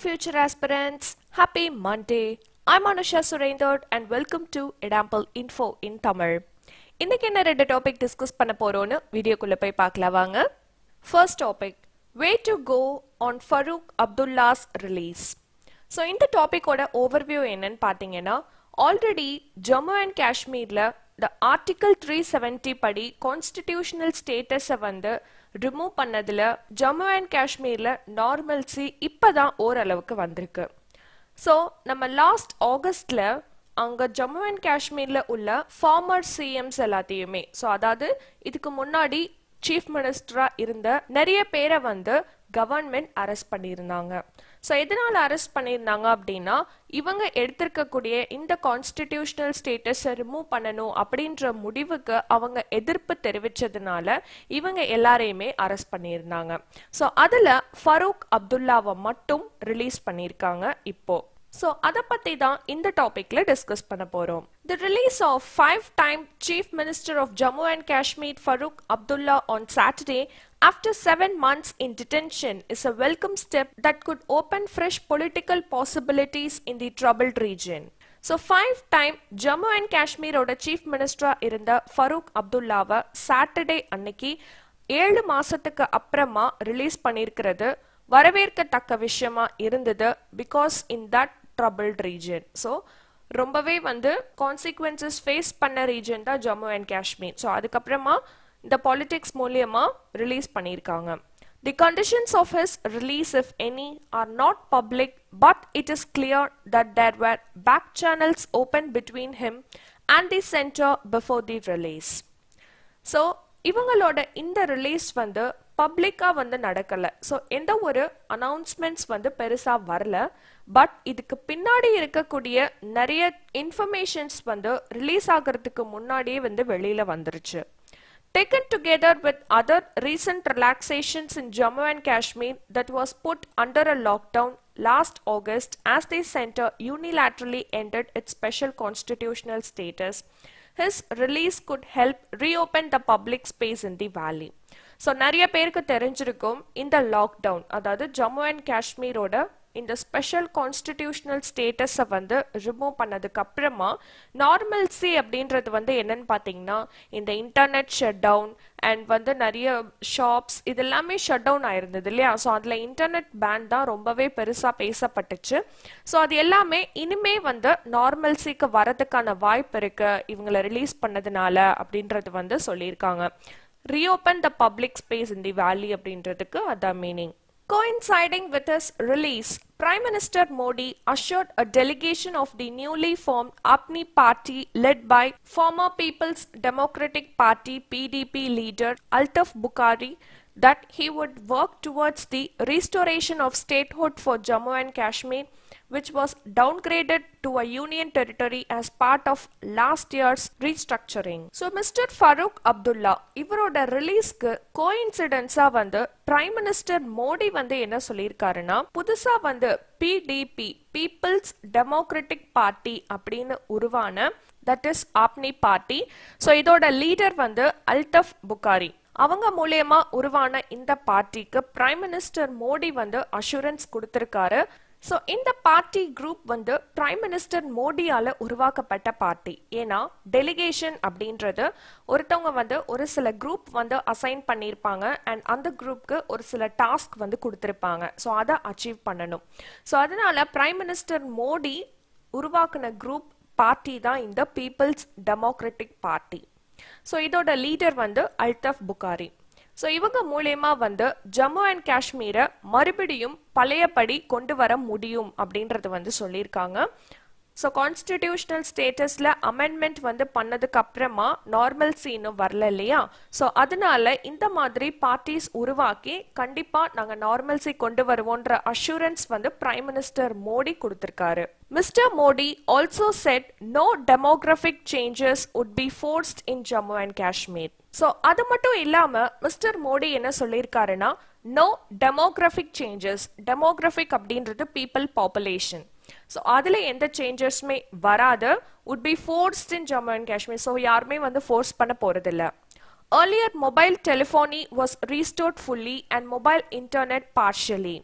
future aspirants. Happy Monday. I'm Anusha Surendar and welcome to எடாம்பிள் Info in Tamil. இன்னைக்கு என்ன ரெண்டு topic discuss பண்ண போறோம்னு வீடியோக்குள்ள போய் பார்க்கலாம் வாங்க first topic way to go on Farooq Abdullah's release so இந்த டாபிக்கோட ஓவர்வியூ என்னன்னு பார்த்தீங்கன்னா ஆல்ரெடி ஜம்மு அண்ட் காஷ்மீரில் த ஆர்டிகல் த்ரீ செவன்டி படி கான்ஸ்டிடியூஷனல் ஸ்டேட்டஸை வந்து ரிமூவ் பண்ணதில் ஜம்மு அண்ட் காஷ்மீரில் நார்மல்சி இப்போ தான் ஓரளவுக்கு வந்திருக்கு. ஸோ நம்ம லாஸ்ட் ஆகஸ்டில் அங்கே ஜம்மு அண்ட் காஷ்மீரில் உள்ள ஃபார்மர் சிஎம்ஸ் எல்லாத்தையுமே ஸோ அதாவது இதுக்கு முன்னாடி சீஃப் மினிஸ்டராக இருந்த நிறைய பேரை வந்து கவர்மெண்ட் அரெஸ்ட் பண்ணியிருந்தாங்க. ஸோ எதனால் அரெஸ்ட் பண்ணியிருந்தாங்க அப்படின்னா இவங்க எடுத்திருக்கக்கூடிய இந்த கான்ஸ்டிடியூஷனல் ஸ்டேட்டஸை ரிமூவ் பண்ணணும் அப்படின்ற முடிவுக்கு அவங்க எதிர்ப்பு தெரிவித்ததுனால இவங்க எல்லாரையுமே அரெஸ்ட் பண்ணியிருந்தாங்க. ஸோ அதில் ஃபரூக் அப்துல்லாவை மட்டும் ரிலீஸ் பண்ணியிருக்காங்க இப்போது ஸோ அதை பற்றி தான் இந்த டாபிக்ல டிஸ்கஸ் பண்ண போகிறோம் the release of five time chief minister of Jammu and Kashmir Farooq Abdullah on Saturday after seven months in detention is a welcome step that could open fresh political possibilities in the troubled region. So five time Jammu and காஷ்மீரோட chief மினிஸ்டராக இருந்த Farooq அப்துல்லாவை Saturday அன்னைக்கு ஏழு மாசத்துக்கு அப்புறமா release பண்ணியிருக்கிறது வரவேற்கத்தக்க விஷயமா இருந்தது because in that troubled region so ரொம்பவே வந்து கான்சிக்வன்சஸ் ஃபேஸ் பண்ண ரீஜன் தான் ஜம்மு அண்ட் காஷ்மீர். ஸோ அதுக்கப்புறமா இந்த பாலிடிக்ஸ் மூலியமாக ரிலீஸ் பண்ணியிருக்காங்க. The conditions of his release if any are not public but it is clear that there were back channels open between him and the centre before the release so இவங்களோட இந்த release வந்து பப்ளிக்காக வந்து நடக்கலை so எந்த ஒரு announcements வந்து பெருசாக வரல பட் இதுக்கு பின்னாடி இருக்கக்கூடிய நிறைய இன்ஃபர்மேஷன்ஸ் வந்து ரிலீஸ் ஆகிறதுக்கு முன்னாடியே வந்து வெளியில் வந்துருச்சு taken together with other recent relaxations in Jammu and Kashmir that was put under a lockdown last August as the center unilaterally ended its special constitutional status. His release could help reopen the public space in the valley. So நிறைய பேருக்கு தெரிஞ்சிருக்கும் இந்த lockdown அதாவது Jammu and காஷ்மீரோட இந்த special constitutional ஸ்டேட்டஸை வந்து remove பண்ணதுக்கு அப்புறமா நார்மல்சி அப்படின்றது வந்து என்னன்னு பார்த்தீங்கன்னா இந்த இன்டர்நெட் ஷட் டவுன் அண்ட் வந்து நிறைய ஷாப்ஸ் இது எல்லாமே ஷட் டவுன் ஆயிருந்தது இல்லையா? ஸோ அதில் இன்டர்நெட் பேன் தான் ரொம்பவே பெருசாக பேசப்பட்டுச்சு. ஸோ அது எல்லாமே இனிமே வந்து நார்மல்சிக்கு வரதுக்கான வாய்ப்பு இருக்கு. இவங்களை ரிலீஸ் பண்ணதுனால அப்படின்றது வந்து சொல்லியிருக்காங்க. reopen the public space in the valley அப்படின்றதுக்கு அதான் meaning Coinciding with his release, Prime Minister Modi assured a delegation of the newly formed APNI party led by former People's Democratic Party PDP leader Altaf Bukhari that he would work towards the restoration of statehood for Jammu and Kashmir which was downgraded to a union territory as part of last year's restructuring. So Mr. Farooq Abdullah இவரோட ரிலீஸ்க்கு கோயின்சிடென்ஸா வந்து prime minister Modi வந்து என்ன சொல்லியிருக்காருன்னா புதுசா வந்து PDB peoples democratic party அப்படின்னு உருவான that is Apni party so இதோட லீடர் வந்து அல்தஃப் புகாரி அவங்க மூலியமா உருவான இந்த பார்ட்டிக்கு பிரைம் மினிஸ்டர் மோடி வந்து அஷூரன்ஸ் கொடுத்திருக்காரு ஸோ இந்த பார்ட்டி குரூப் வந்து பிரைம் மினிஸ்டர் மோடியால் உருவாக்கப்பட்ட பார்ட்டி ஏன்னா டெலிகேஷன் அப்படின்றது ஒருத்தவங்க வந்து ஒரு சில குரூப் வந்து அசைன் பண்ணியிருப்பாங்க அண்ட் அந்த குரூப்க்கு ஒரு சில டாஸ்க் வந்து கொடுத்துருப்பாங்க. ஸோ அதை அச்சீவ் பண்ணணும். ஸோ அதனால பிரைம் மினிஸ்டர் மோடி உருவாக்குன குரூப் பார்ட்டி தான் இந்த பீப்புள்ஸ் டெமோக்ராட்டிக் பார்ட்டி ஸோ இதோட லீடர் வந்து அல்தஃப் புகாரி ஸோ இவங்க மூலயமா வந்து ஜம்மு அண்ட் காஷ்மீரை மறுபடியும் பழையபடி கொண்டு வர முடியும் அப்படின்றது வந்து சொல்லியிருக்காங்க. ஸோ கான்ஸ்டிடியூஷனல் ஸ்டேட்டஸில் அமெண்ட்மெண்ட் வந்து பண்ணதுக்கு அப்புறமா நார்மல் சீனும் வரல இல்லையா? ஸோ அதனால இந்த மாதிரி பார்ட்டிஸ் உருவாக்கி கண்டிப்பாக நாங்கள் நார்மல்சி கொண்டு வருவோன்ற அஷூரன்ஸ் வந்து பிரைம் மினிஸ்டர் மோடி கொடுத்துருக்காரு. Mister Modi also said no demographic changes would be forced in Jammu and Kashmir so அது மட்டும் இல்லாமல் மிஸ்டர் மோடி என்ன சொல்லியிருக்காருன்னா நோ டெமோகிராஃபிக் சேஞ்சஸ் டெமோகிராஃபிக் அப்படின்றது பீப்புள் பாப்புலேஷன் ஸோ அதில் எந்த சேஞ்சஸுமே வராது. Would be forced in Jammu and Kashmir so யாருமே வந்து ஃபோர்ஸ் பண்ண போகிறதில்ல earlier mobile telephony was restored fully and mobile internet partially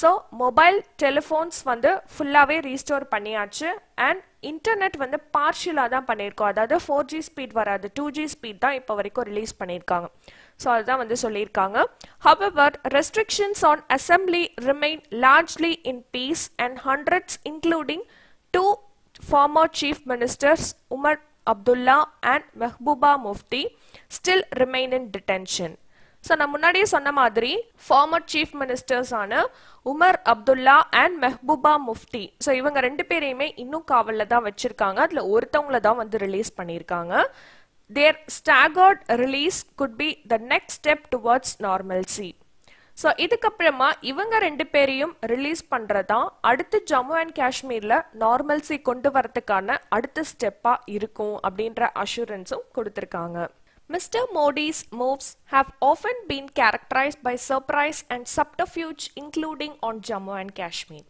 so mobile telephones வந்து ஃபுல்லாகவே ரீஸ்டோர் பண்ணியாச்சு. அண்ட் இன்டர்நெட் வந்து பார்ஷியலாக தான் பண்ணியிருக்கோம். அதாவது ஃபோர் ஜி ஸ்பீட் வராது. டூ ஜி ஸ்பீட் தான் இப்போ வரைக்கும் ரிலீஸ் பண்ணியிருக்காங்க. ஸோ அதுதான் வந்து சொல்லியிருக்காங்க. However restrictions on assembly remain largely in place and hundreds including two former chief ministers Omar Abdullah and Mehbooba Mufti still remain in detention so நான் முன்னாடியே சொன்ன மாதிரி ஃபார்மர் சீஃப் மினிஸ்டர்ஸான உமர் அப்துல்லா அண்ட் மெஹ்பூபா முஃப்தி ஸோ இவங்க ரெண்டு பேரையுமே இன்னும் காவலில் தான் வச்சுருக்காங்க. அதில் ஒருத்தவங்கள தான் வந்து ரிலீஸ் பண்ணியிருக்காங்க. Their staggered release could be the next step towards normalcy. So இதுக்கப்புறமா இவங்க ரெண்டு பேரையும் ரிலீஸ் பண்ணுறதா அடுத்து ஜம்மு அண்ட் காஷ்மீரில் நார்மல்சி கொண்டு வரதுக்கான அடுத்த ஸ்டெப்பாக இருக்கும் அப்படின்ற அஷூரன்ஸும் கொடுத்துருக்காங்க Mr. Modi's moves have often been characterized by surprise and subterfuge, including on Jammu and Kashmir.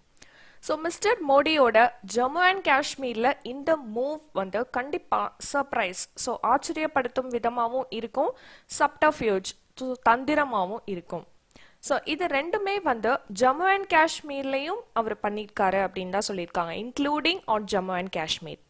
So mister மோடியோட ஜம்மு அண்ட் காஷ்மீரில் இந்த மூவ் வந்து கண்டிப்பாக சர்ப்ரைஸ் ஸோ ஆச்சரியப்படுத்தும் விதமாகவும் இருக்கும். சப்டஃபியூஜ் தந்திரமாகவும் இருக்கும். ஸோ இது ரெண்டுமே வந்து ஜம்மு அண்ட் காஷ்மீர்லையும் அவர் பண்ணியிருக்காரு அப்படின்னு தான் சொல்லியிருக்காங்க including on Jammu and Kashmir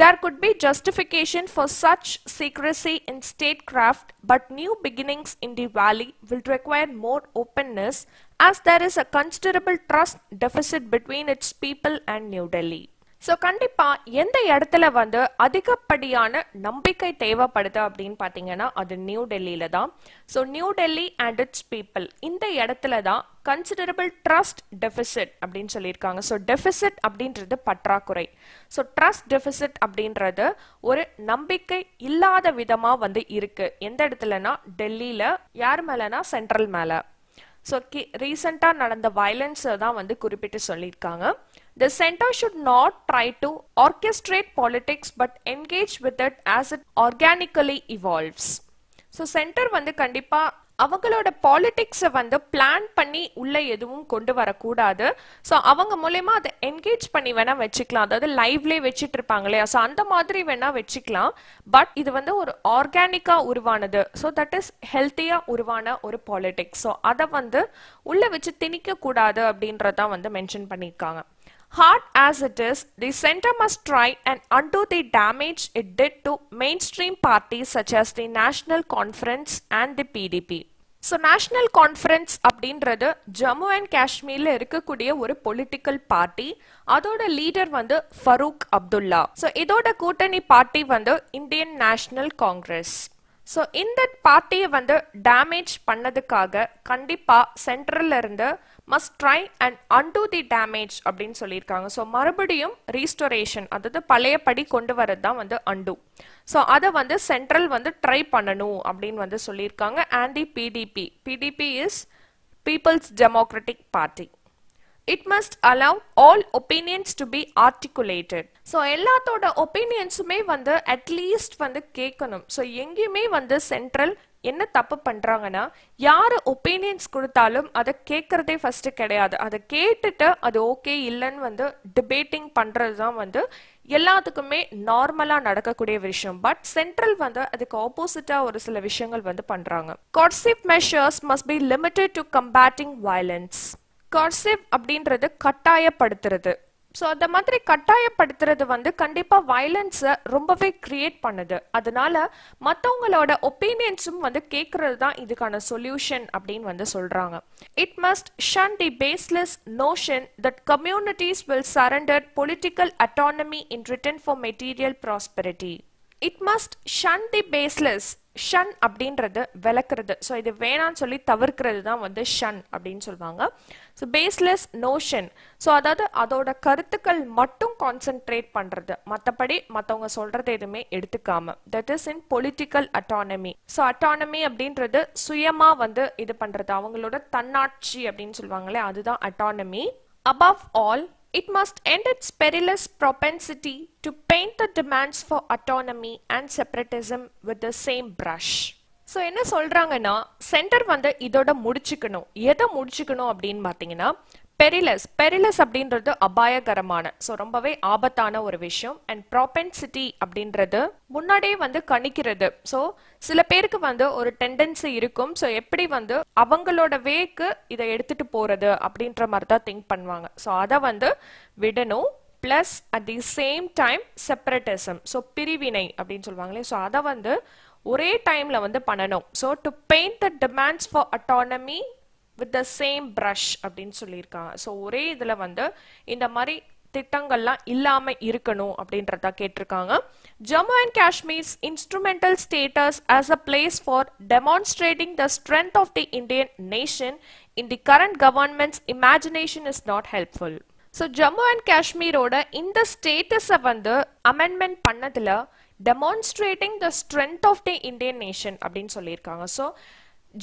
There could be justification for such secrecy in statecraft, but new beginnings in the valley will require more openness as there is a considerable trust deficit between its people and New Delhi. So கண்டிப்பா எந்த இடத்துல வந்து அதிகப்படியான நம்பிக்கை தேவைப்படுது அப்படின்னு பார்த்தீங்கன்னா அது நியூ டெல்லியில தான். So New Delhi and its people இந்த இடத்துல தான் கன்சிடரபிள் ட்ரஸ்ட் டெபிசிட் அப்படின்னு சொல்லியிருக்காங்க. ஸோ டெபிசிட் அப்படின்றது பற்றாக்குறை. ஸோ ட்ரஸ்ட் டெபிசிட் அப்படின்றது ஒரு நம்பிக்கை இல்லாத விதமாக வந்து இருக்கு. எந்த இடத்துலனா டெல்லியில யார் மேலனா சென்ட்ரல் மேலே. ஸோ கி ரீசெண்டாக நடந்த வயலன்ஸை தான் வந்து குறிப்பிட்டு சொல்லியிருக்காங்க. The centre should not try to orchestrate politics but engage with it as it organically evolves so centre வந்து கண்டிப்பாக அவங்களோட பாலிட்டிக்ஸை வந்து பிளான் பண்ணி உள்ள எதுவும் கொண்டு வரக்கூடாது. ஸோ அவங்க மூலயமா அதை என்கேஜ் பண்ணி வேணா வச்சுக்கலாம். அதாவது லைவ்லேயே வச்சுட்டு இருப்பாங்க இல்லையா? ஸோ அந்த மாதிரி வேணா வச்சுக்கலாம். பட் இது வந்து ஒரு ஆர்கானிக்காக உருவானது. ஸோ தட் இஸ் ஹெல்த்தியாக உருவான ஒரு பாலிட்டிக்ஸ் ஸோ அதை வந்து உள்ளே வச்சு திணிக்கக்கூடாது அப்படின்றதான் வந்து மென்ஷன் பண்ணியிருக்காங்க. Hard as it is, the center must try and undo the damage it did to mainstream parties such as the National Conference and the PDP. So National Conference அப்படின்றது Jammu and காஷ்மீரில் இருக்கக்கூடிய ஒரு பொலிட்டிக்கல் பார்ட்டி அதோட leader வந்து Farooq Abdullah so இதோட கூட்டணி party வந்து Indian national Congress so இந்த பார்ட்டியை வந்து டேமேஜ் பண்ணதுக்காக கண்டிப்பாக சென்ட்ரல்ல இருந்து must try and undo the damage அப்படின்னு சொல்லியிருக்காங்க. ஸோ மறுபடியும் ரீஸ்டோரேஷன் அதாவது பழையபடி கொண்டு வரது தான் வந்து அண்டு ஸோ அதை வந்து சென்ட்ரல் வந்து ட்ரை பண்ணணும் அப்படின்னு வந்து சொல்லியிருக்காங்க. And the PDP PDP is people's democratic party it must allow all opinions to be articulated so எல்லாத்தோட ஒப்பீனியன்ஸுமே வந்து அட்லீஸ்ட் வந்து கேட்கணும். ஸோ எங்கேயுமே வந்து சென்ட்ரல் என்ன தப்பு பண்ணுறாங்கன்னா யார் ஒப்பீனியன்ஸ் கொடுத்தாலும் அதை கேட்குறதே ஃபஸ்ட்டு கிடையாது. அதை கேட்டுட்டு அது ஓகே இல்லைன்னு வந்து டிபேட்டிங் பண்ணுறது தான் வந்து எல்லாத்துக்குமே நார்மலாக நடக்கக்கூடிய விஷயம். பட் சென்ட்ரல் வந்து அதுக்கு ஆப்போசிட்டாக ஒரு சில விஷயங்கள் வந்து பண்ணுறாங்க coercive measures must be limited to combating violence coercive அப்படின்றது கட்டாயப்படுத்துறது. ஸோ அந்த மாதிரி கட்டாயப்படுத்துறது வந்து கண்டிப்பாக வயலன்ஸை ரொம்பவே கிரியேட் பண்ணுது. அதனால மற்றவங்களோட ஒப்பீனியன்ஸும் வந்து கேட்கறது தான் இதுக்கான சொல்யூஷன் அப்படின்னு வந்து சொல்கிறாங்க it must shun the baseless notion that communities will surrender political autonomy in return for material prosperity it must shun the baseless ஷன் அப்படின்றது விளக்குறது. ஸோ இது வேணான்னு சொல்லி தவிர்க்கிறது தான் வந்து ஷன் அப்படின்னு சொல்லுவாங்க. ஸோ பேஸ்லெஸ் நோஷன் ஸோ அதாவது அதோட கருத்துக்கள் மட்டும் கான்சென்ட்ரேட் பண்ணுறது மற்றபடி மற்றவங்க சொல்றது எதுவுமே எடுத்துக்காம. That is in political autonomy so autonomy அப்படின்றது சுயமா வந்து இது பண்றது. அவங்களோட தன்னாட்சி அப்படின்னு சொல்லுவாங்களே அதுதான் autonomy above all it must end its perilous propensity to paint the demands for autonomy and separatism with the same brush so என்ன சொல்கிறாங்கன்னா சென்டர் வந்து இதோட முடிச்சுக்கணும் எதை முடிச்சுக்கணும் அப்படின்னு பார்த்தீங்கன்னா பெரிலஸ் பெரிலஸ் அப்படின்றது அபாயகரமான ஸோ ரொம்பவே ஆபத்தான ஒரு விஷயம். அண்ட் ப்ராபென்சிட்டி அப்படின்றது முன்னாடியே வந்து கணிக்கிறது. ஸோ சில பேருக்கு வந்து ஒரு டெண்டன்சி இருக்கும். ஸோ எப்படி வந்து அவங்களோட வேக்கு இதை எடுத்துட்டு போறது அப்படின்ற மாதிரி தான் திங்க் பண்ணுவாங்க. ஸோ அதை வந்து விடணும். Plus at the same time separatism so பிரிவினை அப்படின்னு சொல்லுவாங்களே. ஸோ அதை வந்து ஒரே டைம்ல வந்து பண்ணணும். So to paint the demands for autonomy with the same brush அப்படின்னு சொல்லியிருக்காங்க. ஸோ ஒரே இதில் வந்து இந்த மாதிரி திட்டங்கள்லாம் இல்லாமல் இருக்கணும் அப்படின்றத கேட்டிருக்காங்க. Jammu and Kashmir's instrumental status as a place for demonstrating the strength of the Indian nation in the current government's imagination is not helpful so Jammu and காஷ்மீரோட இந்த ஸ்டேட்டஸை வந்து அமெண்ட்மெண்ட் பண்ணதுல demonstrating the strength of the Indian nation அப்படின்னு சொல்லியிருக்காங்க. So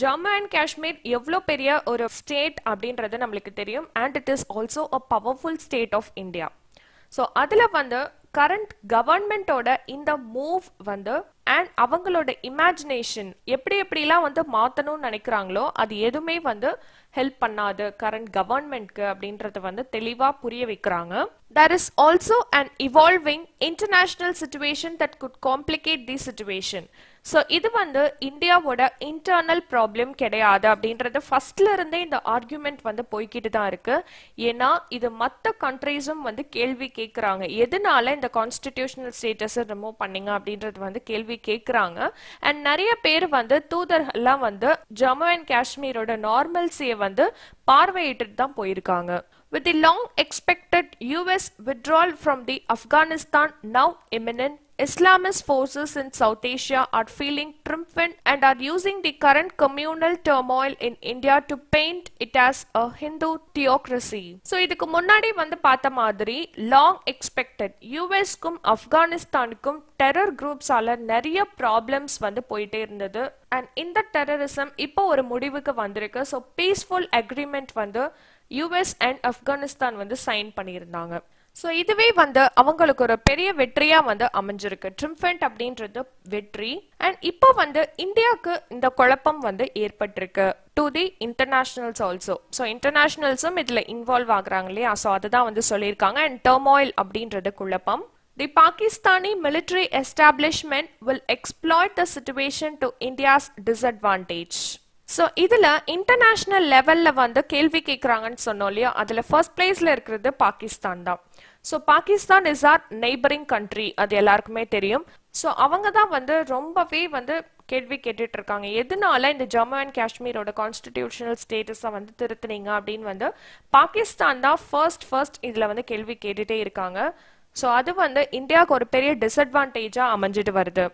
Jammu and Kashmir எவ்வளோ பெரிய ஒரு state அப்படின்றது நம்மளுக்கு தெரியும். And it is also a powerful state of India so அதில் வந்து கரண்ட் கவர்மெண்ட்டோட இந்த மூவ் வந்து அண்ட் அவங்களோட இமேஜினேஷன் எப்படி எப்படிலாம் வந்து மாற்றணும்னு நினைக்கிறாங்களோ அது எதுவுமே வந்து ஹெல்ப் பண்ணாது கரண்ட் கவர்மெண்ட்க்கு அப்படின்றத வந்து தெளிவாக புரிய வைக்கிறாங்க. There is also and evolving international situation that could complicate the situation so இது வந்து இந்தியாவோட இன்டர்னல் ப்ராப்ளம் கிடையாது அப்படின்றது ஃபர்ஸ்ட்ல இருந்தே இந்த ஆர்குமெண்ட் வந்து போய்கிட்டு தான் இருக்கு. ஏன்னா இது மற்ற கண்ட்ரீஸும் வந்து கேள்வி கேட்குறாங்க எதனால இந்த கான்ஸ்டிடியூஷனல் ஸ்டேட்டஸை ரிமூவ் பண்ணீங்க அப்படின்றது வந்து கேள்வி கேட்குறாங்க அண்ட் நிறைய பேர் வந்து தூதர்கள்லாம் வந்து ஜம்மு அண்ட் காஷ்மீரோட நார்மல்சியை வந்து பார்வையிட்டு தான் போயிருக்காங்க. With the long expected US withdrawal from the Afghanistan now imminent, Islamist forces in South Asia are feeling triumphant and are using the current communal turmoil in India to paint it as a Hindu theocracy. So இதுக்கு முன்னாடி வந்து பார்த்த மாதிரி long expected யூஎஸ்க்கும் ஆப்கானிஸ்தானுக்கும் terror குரூப்ஸால நிறைய problems வந்து போயிட்டே இருந்தது. அண்ட் இந்த டெரரிசம் இப்போ ஒரு முடிவுக்கு வந்திருக்கு. ஸோ பீஸ்ஃபுல் அக்ரிமெண்ட் வந்து யூஎஸ் அண்ட் ஆப்கானிஸ்தான் வந்து சைன் பண்ணியிருந்தாங்க. ஸோ இதுவே வந்து அவங்களுக்கு ஒரு பெரிய வெற்றியாக வந்து அமைஞ்சிருக்கு. ட்ரிம்ஃபென்ட் அப்படின்றது வெற்றி. அண்ட் இப்போ வந்து இந்தியாவுக்கு இந்த குழப்பம் வந்து ஏற்பட்டிருக்கு. To the internationals also so இன்டர்நேஷ்னல்ஸும் இதில் இன்வால்வ் ஆகுறாங்க இல்லையா? ஸோ அதுதான் வந்து சொல்லியிருக்காங்க. அண்ட் டெர்மாயில் அப்படின்றது குழப்பம். The Pakistani military establishment will exploit the situation to India's disadvantage so இதில் இன்டர்நேஷ்னல் லெவலில் வந்து கேள்வி கேட்குறாங்கன்னு சொன்னோம் இல்லையா? அதில் ஃபர்ஸ்ட் பிளேஸில் இருக்கிறது பாகிஸ்தான் தான். So Pakistan is our neighbouring country அது எல்லாருக்குமே தெரியும். ஸோ அவங்க தான் வந்து ரொம்பவே வந்து கேள்வி கேட்டுட்டு இருக்காங்க. எதனால இந்த ஜம்மு அண்ட் காஷ்மீரோட கான்ஸ்டிடியூஷனல் ஸ்டேட்டஸை வந்து திருத்துனீங்க அப்படின்னு வந்து பாகிஸ்தான் தான் ஃபர்ஸ்ட் ஃபர்ஸ்ட் இதில் வந்து கேள்வி கேட்டுட்டே இருக்காங்க. ஸோ அது வந்து இந்தியாவுக்கு ஒரு பெரிய டிஸ்அட்வான்டேஜாக அமைஞ்சிட்டு வருது.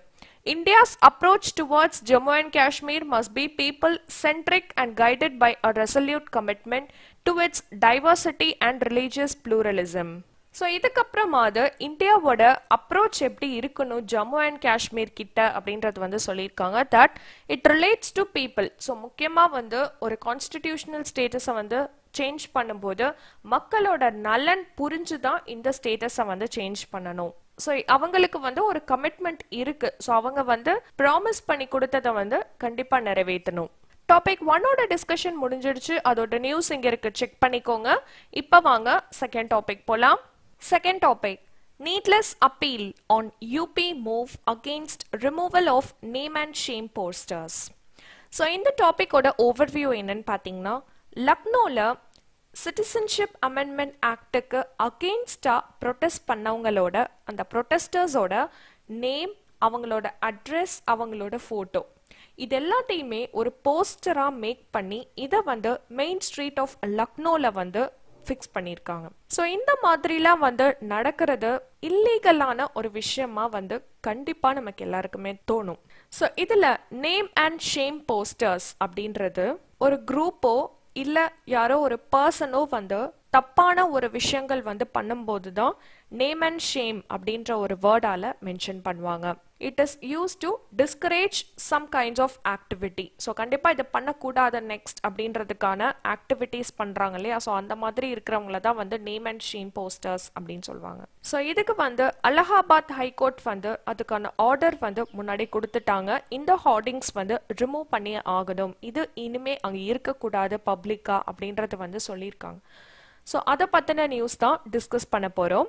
India's approach towards Jammu and Kashmir must be people centric and guided by a resolute commitment to its diversity and religious pluralism. So இதுக்கப்புறமாவது இந்தியாவோட அப்ரோச் எப்படி இருக்கணும் ஜம்மு அண்ட் காஷ்மீர் கிட்ட அப்படின்றது வந்து சொல்லியிருக்காங்க. That it relates to people so முக்கியமாக வந்து ஒரு கான்ஸ்டிடியூஷனல் ஸ்டேட்டஸை வந்து சேஞ்ச் பண்ணும்போது மக்களோட நலன் புரிஞ்சு தான் இந்த ஸ்டேட்டஸை வந்து சேஞ்ச் பண்ணணும். ஸோ அவங்களுக்கு வந்து ஒரு கமிட்மெண்ட் இருக்கு. ஸோ அவங்க வந்து ப்ராமிஸ் பண்ணி கொடுத்ததை வந்து கண்டிப்பாக நிறைவேற்றணும். டாபிக் ஒன்னோட டிஸ்கஷன் முடிஞ்சிடுச்சு. அதோட நியூஸ் இங்கே இருக்கு. செக் பண்ணிக்கோங்க. இப்போ வாங்க செகண்ட் டாபிக் போலாம். Second topic needless appeal on UP move against removal of name and shame posters so இந்த டாப்பிக்கோட ஓவர்வியூ என்னன்னு பார்த்தீங்கன்னா லக்னோவில் சிட்டிசன்ஷிப் அமெண்ட்மெண்ட் ஆக்டுக்கு அகெயின்ஸ்டாக ப்ரொட்டஸ்ட் பண்ணவங்களோட அந்த ப்ரொட்டஸ்டர்ஸோட நேம் அவங்களோட அட்ரஸ் அவங்களோட ஃபோட்டோ இது எல்லாத்தையுமே ஒரு போஸ்டராக மேக் பண்ணி இதை வந்து மெயின் ஸ்ட்ரீட் ஆஃப் லக்னோவில் வந்து ஃபிக்ஸ் பண்ணியிருக்காங்க ஸோ இந்த மாதிரிலாம் வந்து நடக்கிறது இல்லீகலான ஒரு விஷயமா வந்து கண்டிப்பாக நமக்கு எல்லாருக்குமே தோணும். ஸோ இதில் நேம் அண்ட் ஷேம் போஸ்டர்ஸ் அப்படின்றது ஒரு குரூப்போ இல்லை யாரோ ஒரு பர்சனோ வந்து தப்பான ஒரு விஷயங்கள் வந்து பண்ணும்போது தான் நேம் அண்ட் ஷேம் அப்படின்ற ஒரு வேர்டால மென்ஷன் பண்ணுவாங்க. It is use to discourage some kinds of activity so கண்டிப்பாக இதை பண்ணக்கூடாத நெக்ஸ்ட் அப்படின்றதுக்கான ஆக்டிவிட்டீஸ் பண்ணுறாங்க இல்லையா? ஸோ அந்த மாதிரி இருக்கிறவங்கள தான் வந்து நேம் அண்ட் ஷீம் போஸ்டர்ஸ் அப்படின்னு சொல்லுவாங்க. ஸோ இதுக்கு வந்து அலகாபாத் ஹைகோர்ட் வந்து அதுக்கான ஆர்டர் வந்து முன்னாடி கொடுத்துட்டாங்க. இந்த ஹார்டிங்ஸ் வந்து ரிமூவ் பண்ணி ஆகணும். இது இனிமே அங்கே இருக்கக்கூடாது பப்ளிக்காக அப்படின்றது வந்து சொல்லியிருக்காங்க. ஸோ அதை பற்றின நியூஸ் தான் டிஸ்கஸ் பண்ண போகிறோம்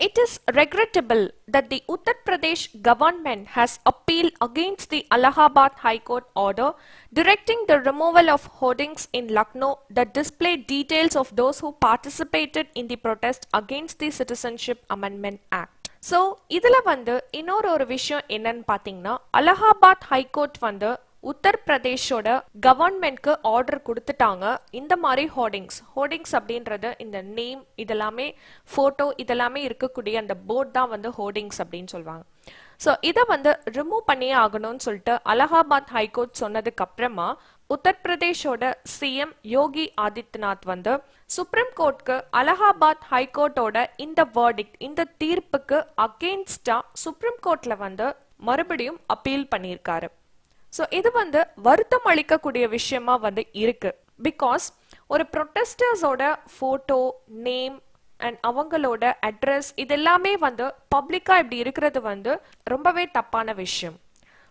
It is regrettable that the Uttar Pradesh government has appealed against the Allahabad High Court order directing the removal of hoardings in Lucknow that display details of those who participated in the protest against the Citizenship Amendment Act. So இதில் வந்து இன்னொரு ஒரு விஷயம் என்னன்னு பார்த்தீங்கன்னா Allahabad high court வந்து உத்தரப்பிரதேஷோட கவர்மெண்ட்க்கு order கொடுத்துட்டாங்க. இந்த மாதிரி ஹோர்டிங்ஸ் ஹோர்டிங்ஸ் அப்படின்றது இந்த நேம் இதெல்லாமே ஃபோட்டோ இதெல்லாமே இருக்கக்கூடிய அந்த போர்ட் தான் வந்து ஹோர்டிங்ஸ் அப்படின்னு சொல்லுவாங்க. ஸோ இதை வந்து ரிமூவ் பண்ணியே ஆகணும்னு சொல்லிட்டு அலகாபாத் ஹைகோர்ட் சொன்னதுக்கு அப்புறமா உத்தரப்பிரதேஷோட சிஎம் யோகி ஆதித்யநாத் வந்து சுப்ரீம் கோர்ட்க்கு அலகாபாத் ஹைகோர்ட்டோட இந்த வேர்டிக்ட் இந்த தீர்ப்புக்கு அகெயின்ஸ்டா சுப்ரீம் கோர்ட்ல வந்து மறுபடியும் அப்பீல் பண்ணியிருக்காரு. ஸோ இது வந்து வருத்தம் அளிக்கக்கூடிய விஷயமா வந்து இருக்கு பிகாஸ் ஒரு ப்ரொட்டஸ்டர்ஸோட ஃபோட்டோ நேம் அண்ட் அவங்களோட அட்ரஸ் இதெல்லாமே வந்து பப்ளிக்காக இப்படி இருக்கிறது வந்து ரொம்பவே தப்பான விஷயம்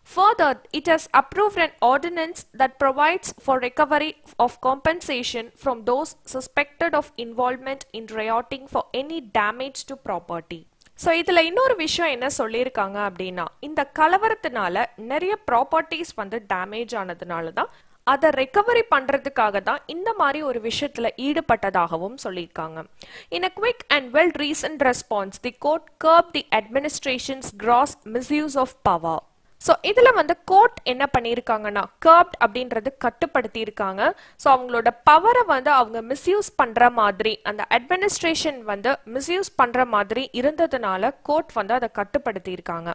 Further, it has approved an ordinance that provides for recovery of compensation from those suspected of involvement in rioting for any damage to property. So இதில் இன்னொரு விஷயம் என்ன சொல்லியிருக்காங்க அப்படின்னா இந்த கலவரத்தினால நிறைய ப்ராப்பர்ட்டிஸ் வந்து டேமேஜ் ஆனதுனால தான் அதை ரெக்கவரி பண்ணுறதுக்காக தான் இந்த மாதிரி ஒரு விஷயத்தில் ஈடுபட்டதாகவும் சொல்லியிருக்காங்க. In a quick and well reasoned response the court curb the administration's gross misuse of power so இதில் வந்து கோர்ட் என்ன பண்ணியிருக்காங்கன்னா கர்ப்ட் அப்படின்றது கட்டுப்படுத்தி இருக்காங்க ஸோ அவங்களோட பவரை வந்து அவங்க மிஸ்யூஸ் பண்ணுற மாதிரி அந்த அட்மினிஸ்ட்ரேஷன் வந்து மிஸ்யூஸ் பண்ணுற மாதிரி இருந்ததுனால கோர்ட் வந்து அதை கட்டுப்படுத்தி இருக்காங்க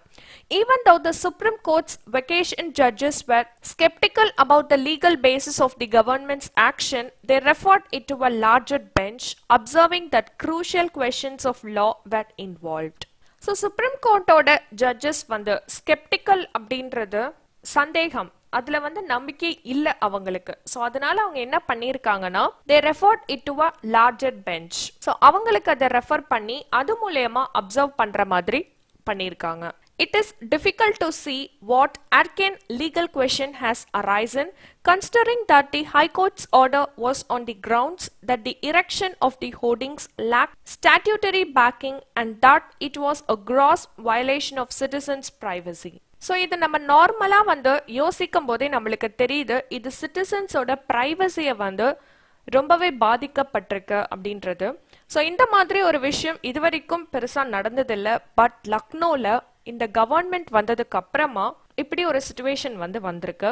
even though the supreme court's vacation judges were sceptical about the legal basis of the government's action they referred it to a larger bench observing that crucial questions of law were involved so supreme கோர்ட்டோட judges வந்து sceptical அப்படின்றது சந்தேகம். அதுல வந்து நம்பிக்கை இல்லை அவங்களுக்கு. So அதனால அவங்க என்ன பண்ணியிருக்காங்கன்னா they referred it to a larger bench so அவங்களுக்கு அதை ரெஃபர் பண்ணி அது மூலயமா அப்சர்வ் பண்ற மாதிரி பண்ணியிருக்காங்க It is difficult to see what arcane legal question has arisen considering that the High Court's order was on the grounds that the erection of the hoardings lacked statutory backing and that it was a gross violation of citizens' privacy. So இது நம்ம நார்மலாக வந்து யோசிக்கும் போதே நம்மளுக்கு தெரியுது இது சிட்டிசன்ஸோட ப்ரைவசியை வந்து ரொம்பவே பாதிக்கப்பட்டிருக்கு அப்படின்றது ஸோ இந்த மாதிரி ஒரு விஷயம் இதுவரைக்கும் பெருசாக நடந்ததில்லை பட் லக்னோவில் இந்த கவர்மெண்ட் வந்ததுக்கு அப்புறமா இப்படி ஒரு சுச்சுவேஷன் வந்து வந்திருக்கு.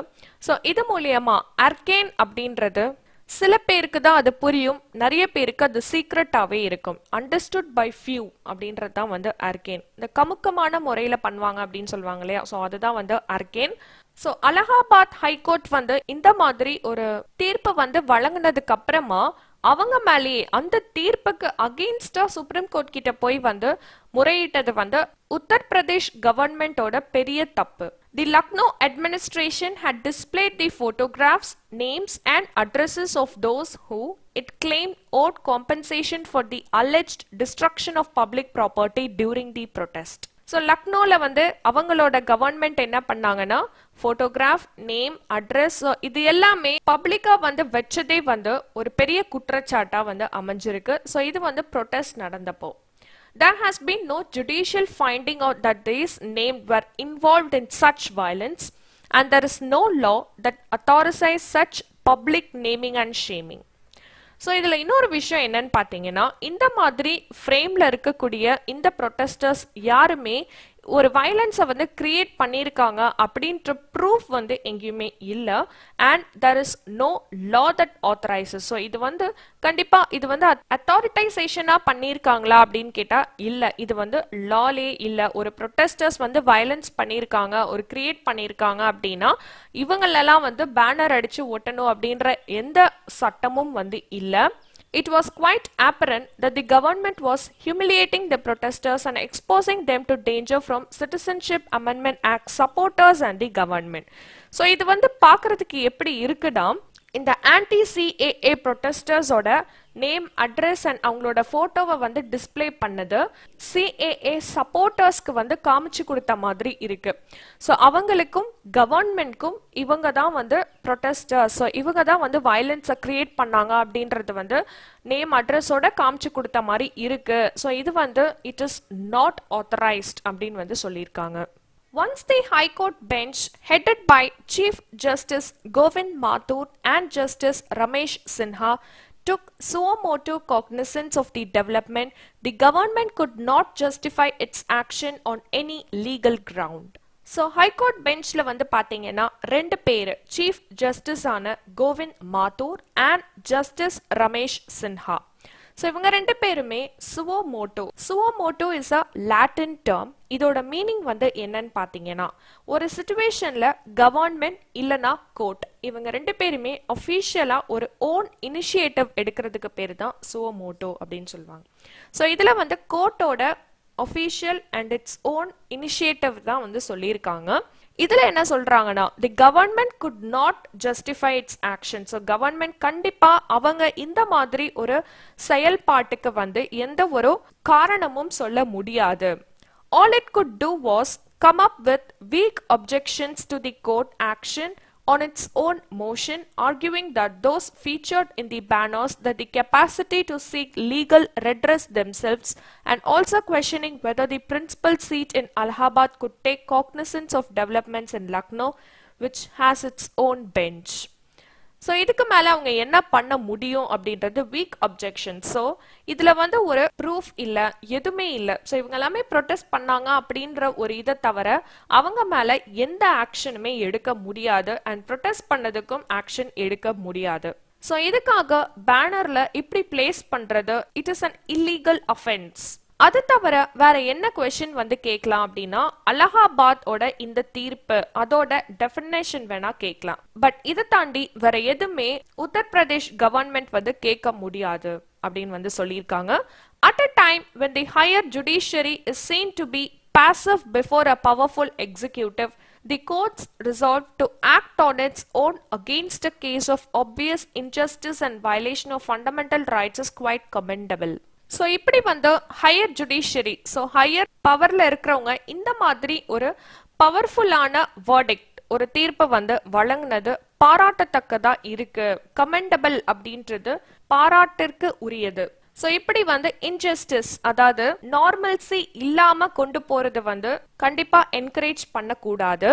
ஸோ இது மூலியமா அர்கேன் அப்படின்றது சில பேருக்கு தான் அது புரியும். நிறைய பேருக்கு அது சீக்ரெட்டாகவே இருக்கும். அண்டர்ஸ்டுட் பை ஃபியூ அப்படின்றது தான் வந்து அர்கேன் இந்த கமுக்கமான முறையில் பண்ணுவாங்க அப்படின்னு சொல்லுவாங்க இல்லையா? ஸோ அதுதான் வந்து அர்கேன் ஸோ அலகாபாத் ஹைகோர்ட் வந்து இந்த மாதிரி ஒரு தீர்ப்பு வந்து வழங்கினதுக்கு அப்புறமா அவங்க மேலேயே அந்த தீர்ப்புக்கு அகெயின்ஸ்டா சுப்ரீம் கோர்ட் கிட்ட போய் வந்து முறையிட்டது வந்து உத்தரப்பிரதேஷ் கவர்மெண்டோட பெரிய தப்பு. The Lucknow administration had displayed the photographs names and addresses of those who it claim owed compensation for the alleged destruction of public property during the protest so லக்னோவில் வந்து அவங்களோட கவர்மெண்ட் என்ன பண்ணாங்கன்னா ஃபோட்டோகிராஃப் நேம் அட்ரஸ் இது எல்லாமே பப்ளிக்காக வந்து வச்சதே வந்து ஒரு பெரிய குற்றச்சாட்டாக வந்து அமைஞ்சிருக்கு. ஸோ இது வந்து ப்ரொட்டஸ்ட் நடந்தப்போ. There has been no judicial finding out that these named were involved in such violence, and there is no law that authorizes such public naming and shaming. So இதில் இன்னொரு விஷயம் என்னன்னு பார்த்தீங்கன்னா இந்த மாதிரி ஃப்ரேமில் இருக்கக்கூடிய இந்த ப்ரொட்டஸ்டர்ஸ் யாருமே ஒரு வயலன்ஸை வந்து கிரியேட் பண்ணியிருக்காங்க அப்படின்ற ப்ரூஃப் வந்து எங்கேயுமே இல்லை. And there is no law that authorises so இது வந்து கண்டிப்பாக இது வந்து அத்தாரிட்டைசேஷனாக பண்ணியிருக்காங்களா அப்படின்னு கேட்டால் இல்லை. இது வந்து லாலே இல்லை. ஒரு ப்ரொட்டஸ்டர்ஸ் வந்து வயலன்ஸ் பண்ணியிருக்காங்க ஒரு கிரியேட் பண்ணியிருக்காங்க அப்படின்னா இவங்களெல்லாம் வந்து பேனர் அடித்து ஒட்டணும் அப்படின்ற எந்த சட்டமும் வந்து இல்லை. It was quite apparent that the government was humiliating the protesters and exposing them to danger from Citizenship Amendment Act supporters and the government. So இது வந்து பார்க்கறதுக்கு எப்படி இருக்குன்னா இந்த ஆன்டி சிஏஏ ப்ரொட்டஸ்டர்ஸோட நேம் அட்ரஸ் அண்ட் அவங்களோட ஃபோட்டோவை வந்து டிஸ்ப்ளே பண்ணது சிஏஏ சப்போர்ட்டர்ஸ்க்கு வந்து காமிச்சு கொடுத்த மாதிரி இருக்கு. ஸோ அவங்களுக்கும் கவர்மெண்ட்க்கும் இவங்க தான் வந்து ப்ரொட்டஸ்டர்ஸ் ஸோ இவங்க தான் வந்து வயலன்ஸை கிரியேட் பண்ணாங்க அப்படின்றது வந்து நேம் அட்ரஸோட காமிச்சு கொடுத்த மாதிரி இருக்கு. ஸோ இது வந்து இட் இஸ் நாட் ஆத்தரைஸ்ட் அப்படின்னு வந்து சொல்லியிருக்காங்க. Once the High Court bench, headed by Chief Justice Govind Mathur and Justice Ramesh Sinha, took suo motu cognizance of the development, the government could not justify its action on any legal ground. So high court பெஞ்ச்ல வந்து பாத்தீங்கன்னா ரெண்டு பேர் chief justice ஆன Kovind Mathur and justice Ramesh Sinha So இவங்க ரெண்டு பேருமே suo motu suo motu is a Latin term இதோட meaning வந்து என்னன்னு பார்த்தீங்கன்னா ஒரு சுச்சுவேஷனில் கவர்மெண்ட் இல்லைன்னா கோர்ட் இவங்க ரெண்டு பேருமே அஃபீஷியலாக ஒரு ஓன் இனிஷியேட்டிவ் எடுக்கிறதுக்கு பேர் தான் சுவோ மோட்டோ அப்படின்னு சொல்லுவாங்க. ஸோ இதில் வந்து கோர்ட்டோட official and its own initiative தான் வந்து சொல்லியிருக்காங்க. இதுல என்ன சொல்றாங்கன்னா the government could not justify its action so government கண்டிப்பா அவங்க இந்த மாதிரி ஒரு செயல்பாட்டுக்கு வந்து எந்த ஒரு காரணமும் சொல்ல முடியாது. All it could do was come up with weak objections to the court action on its own motion, arguing that those featured in the banners that the capacity to seek legal redress themselves, and also questioning whether the principal seat in Allahabad could take cognizance of developments in Lucknow, which has its own bench. So இதுக்கு மேலே அவங்க என்ன பண்ண முடியும் அப்படின்றது week objection so இதில் வந்து ஒரு ப்ரூஃப் இல்லை எதுவுமே இல்லை. ஸோ இவங்க எல்லாமே ப்ரொட்டஸ்ட் பண்ணாங்க அப்படின்ற ஒரு இதை தவிர அவங்க மேலே எந்த ஆக்ஷனுமே எடுக்க முடியாது அண்ட் ப்ரொட்டஸ்ட் பண்ணதுக்கும் ஆக்ஷன் எடுக்க முடியாது. ஸோ இதுக்காக பேனர்ல இப்படி பிளேஸ் பண்றது it is an illegal offence அது தவிர வேற என்ன கொஸ்டின் வந்து கேட்கலாம் அப்படின்னா அலகாபாத்தோட இந்த தீர்ப்பு அதோட டெஃபினேஷன் வேணா கேட்கலாம் பட் இதை தாண்டி வேற எதுவுமே உத்தரப்பிரதேஷ் கவர்மெண்ட் வந்து கேட்க முடியாது அப்படின்னு வந்து சொல்லியிருக்காங்க at a time when the higher judiciary is seen to be passive before a powerful executive the courts resolved to act on its own against a case of obvious injustice and violation of fundamental rights is quite commendable so இப்படி வந்து higher judiciary so higher பவர்ல இருக்கிறவங்க இந்த மாதிரி ஒரு பவர்ஃபுல்லான verdict ஒரு தீர்ப்பை வந்து வழங்கினது பாராட்டத்தக்கதா இருக்கு. கமெண்டபிள் அப்படின்றது பாராட்டிற்கு உரியது. ஸோ இப்படி வந்து இன்ஜஸ்டிஸ் அதாவது நார்மல்சி இல்லாம கொண்டு போறது வந்து கண்டிப்பா என்கரேஜ் பண்ணக்கூடாது.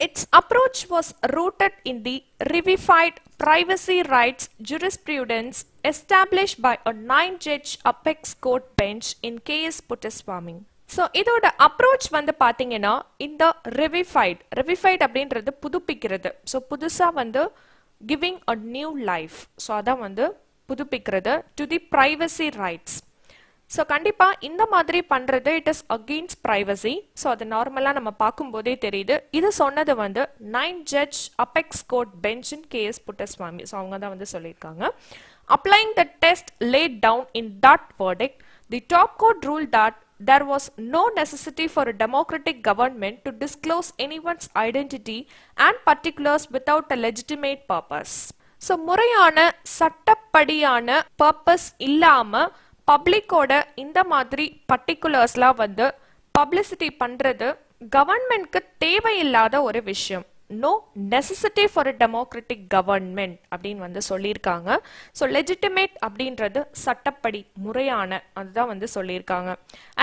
Its approach was rooted in the revified privacy rights jurisprudence established by a nine-judge apex court bench in K.S. Puttaswamy. So இதோட அப்ரோச் வந்து பார்த்தீங்கன்னா இந்த ரிவிஃபைட் ரிவிஃபைட் அப்படின்றது புதுப்பிக்கிறது ஸோ புதுசாக வந்து giving a new life so அதான் வந்து புதுப்பிக்கிறது to the privacy rights So கண்டிப்பாக இந்த மாதிரி பண்ணுறது it is against privacy so அது நார்மலாக நம்ம பார்க்கும்போதே தெரியுது. இது சொன்னது வந்து நைன் ஜட்ஜ் அபெக்ஸ் கோர்ட் பெஞ்சின் கேஎஸ் புட்டஸ்வாமி ஸோ அவங்க தான் வந்து சொல்லியிருக்காங்க. Applying the test laid down in that verdict the top court rule that there was no necessity for a democratic government to disclose anyone's identity and particulars without a legitimate purpose. So முறையான சட்டப்படியான purpose இல்லாமல் பப்ளிக்கோட இந்த மாதிரி பர்டிகுலர்ஸ்லாம் வந்து publicity பண்ணுறது கவர்மெண்ட்க்கு தேவையில்லாத ஒரு விஷயம். No necessity for a democratic government அப்படின்னு வந்து சொல்லியிருக்காங்க. ஸோ லெஜிட்டிமேட் அப்படின்றது சட்டப்படி முறையான அதுதான் வந்து சொல்லியிருக்காங்க.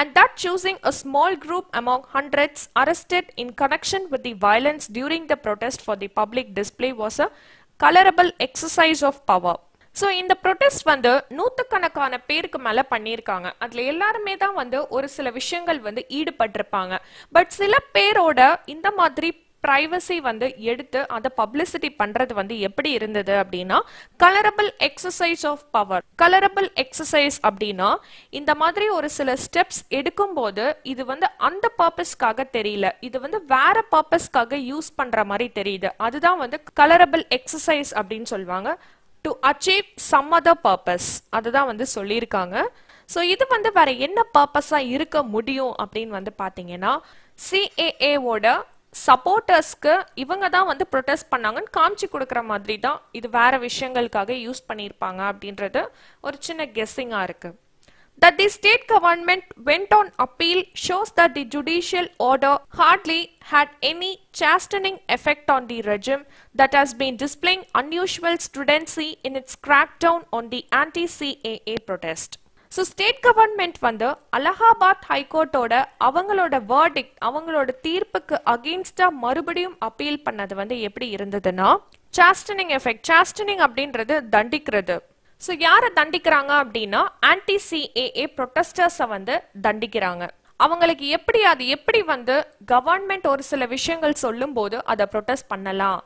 And that choosing a small group among hundreds arrested in connection with the violence during the protest for the public display was a colourable exercise of power so இந்த ப்ரொட்டஸ்ட் வந்து நூற்றுக்கணக்கான பேருக்கு மேலே பண்ணியிருக்காங்க. அதில் எல்லாருமே தான் வந்து ஒரு சில விஷயங்கள் வந்து ஈடுபட்டிருப்பாங்க. பட் சில பேரோட இந்த மாதிரி ப்ரைவசி வந்து எடுத்து அதை பப்ளிசிட்டி பண்ணுறது வந்து எப்படி இருந்தது அப்படின்னா colourable exercise of power colourable exercise அப்படின்னா இந்த மாதிரி ஒரு சில ஸ்டெப்ஸ் எடுக்கும்போது இது வந்து அந்த பர்பஸ்க்காக தெரியல. இது வந்து வேற பர்பஸ்க்காக யூஸ் பண்ணுற மாதிரி தெரியுது. அதுதான் வந்து கலரபிள் எக்ஸசைஸ் அப்படின்னு சொல்லுவாங்க. To achieve some other purpose அதுதான் வந்து சொல்லியிருக்காங்க. ஸோ இது வந்து வேற என்ன பர்பஸாக இருக்க முடியும் அப்படின்னு வந்து பார்த்தீங்கன்னா சிஏஏவோட சப்போர்ட்டர்ஸ்க்கு இவங்க தான் வந்து ப்ரொட்டஸ்ட் பண்ணாங்கன்னு காமிச்சு கொடுக்குற மாதிரி தான் இது வேற விஷயங்களுக்காக யூஸ் பண்ணியிருப்பாங்க அப்படின்றது ஒரு சின்ன கெஸ்ஸிங்காக இருக்குது that the state government went on appeal shows that the judicial order hardly had any chastening effect on the regime that has been displaying unusual strudency in its crackdown on the anti-CAA protest. So state government வந்து அலகாபாத் ஹைகோர்ட்டோட அவங்களோட verdict அவங்களோட தீர்ப்புக்கு அகெயின்ஸ்டா மறுபடியும் appeal பண்ணது வந்து எப்படி இருந்ததுன்னா சாஸ்டனிங் effect சாஸ்டனிங் அப்படின்றது தண்டிக்கிறது ஸோ யாரை தண்டிக்கிறாங்க அப்படின்னா ஆன்டி சிஏஏ ப்ரொட்டஸ்டர்ஸை வந்து தண்டிக்கிறாங்க. அவங்களுக்கு எப்படி அது எப்படி வந்து கவர்மெண்ட் ஒரு சில விஷயங்கள் சொல்லும்போது அதை ப்ரொட்டஸ்ட் பண்ணலாம்.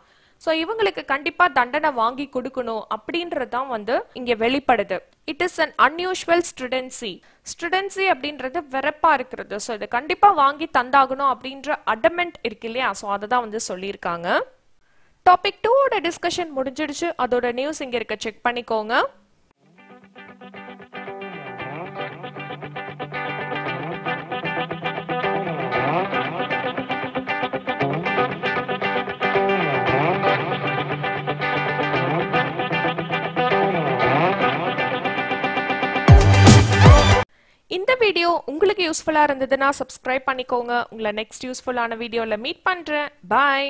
ஸோ இவங்களுக்கு கண்டிப்பாக தண்டனை வாங்கி கொடுக்கணும் அப்படின்றது தான் வந்து இங்கே வெளிப்படுது. It is an unusual tendency tendency அப்படின்றது வெறப்பாக இருக்கிறது. ஸோ இதை கண்டிப்பாக வாங்கி தந்தாகணும் அப்படின்ற அடமெண்ட் இருக்கு இல்லையா? ஸோ அதை தான் வந்து சொல்லியிருக்காங்க. டாபிக் டூவோட டிஸ்கஷன் முடிஞ்சிடுச்சு. அதோட நியூஸ் இங்கே இருக்க. செக் பண்ணிக்கோங்க. இந்த வீடியோ உங்களுக்கு யூஸ்ஃபுல்லாக இருந்ததுன்னா சப்ஸ்கிரைப் பண்ணிக்கோங்க. உங்களை நெக்ஸ்ட் யூஸ்ஃபுல்லான வீடியோவில் மீட் பண்ணுறேன் பாய்